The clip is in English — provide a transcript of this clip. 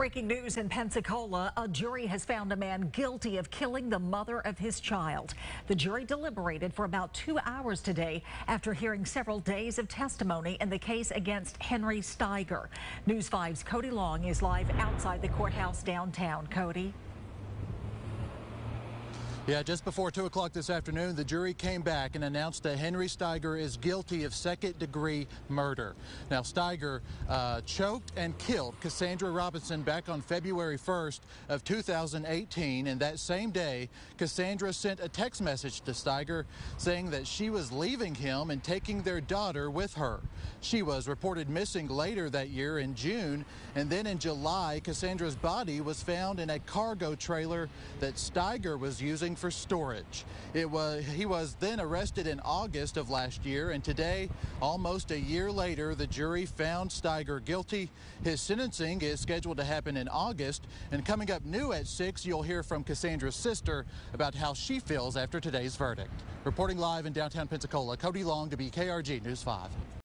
Breaking news in Pensacola, a jury has found a man guilty of killing the mother of his child. The jury deliberated for about two hours today after hearing several days of testimony in the case against Henry Steiger. News 5's Cody Long is live outside the courthouse downtown. Cody. Yeah, just before 2 o'clock this afternoon, the jury came back and announced that Henry Steiger is guilty of second degree murder. Now, Steiger uh, choked and killed Cassandra Robinson back on February 1st of 2018. And that same day, Cassandra sent a text message to Steiger saying that she was leaving him and taking their daughter with her. She was reported missing later that year in June. And then in July, Cassandra's body was found in a cargo trailer that Steiger was using for storage. It was he was then arrested in August of last year, and today, almost a year later, the jury found Steiger guilty. His sentencing is scheduled to happen in August, and coming up new at six, you'll hear from Cassandra's sister about how she feels after today's verdict. Reporting live in downtown Pensacola, Cody Long, WKRG News 5.